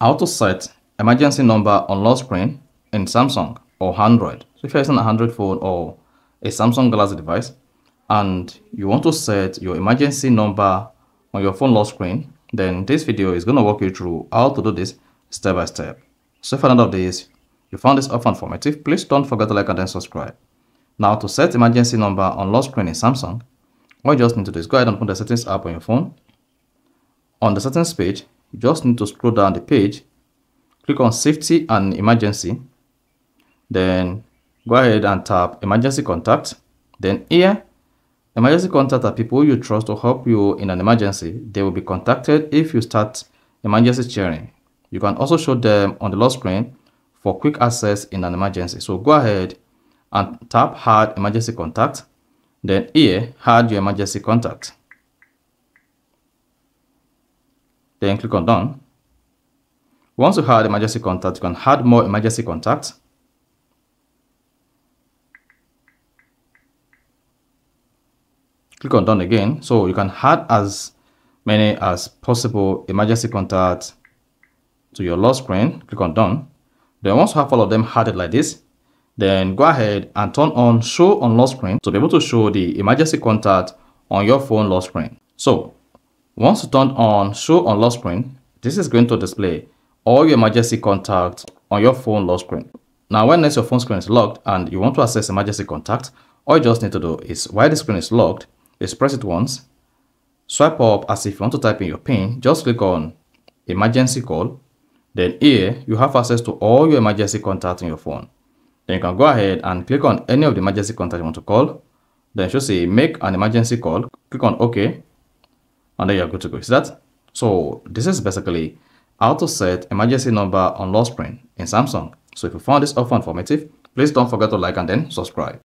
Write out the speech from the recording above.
how to set emergency number on lock screen in Samsung or Android. So if you're using an Android phone or a Samsung Galaxy device and you want to set your emergency number on your phone lock screen, then this video is going to walk you through how to do this step by step. So the end of this, you found this often informative, please don't forget to like and then subscribe. Now to set emergency number on lock screen in Samsung, what you just need to do is go ahead and open the settings app on your phone. On the settings page, you just need to scroll down the page, click on safety and emergency, then go ahead and tap emergency contact. Then here, emergency contact are people you trust to help you in an emergency. They will be contacted if you start emergency sharing. You can also show them on the lock screen for quick access in an emergency. So go ahead and tap add emergency contact. Then here, add your emergency contact. Then click on done. Once you add emergency contact, you can add more emergency contacts. Click on done again. So you can add as many as possible emergency contacts to your lock screen. Click on done. Then once you have all of them added like this, then go ahead and turn on show on lock screen to be able to show the emergency contact on your phone lock screen. So once you turn on show on lock screen, this is going to display all your emergency contacts on your phone lock screen. Now when next your phone screen is locked and you want to access emergency contact, all you just need to do is while the screen is locked, just press it once, swipe up as if you want to type in your PIN, just click on emergency call. Then here you have access to all your emergency contacts on your phone. Then you can go ahead and click on any of the emergency contacts you want to call. Then you should say make an emergency call. Click on OK. And then you're good to go. See that? So this is basically how to set emergency number on lock screen in Samsung. So if you found this offer informative, please don't forget to like and then subscribe.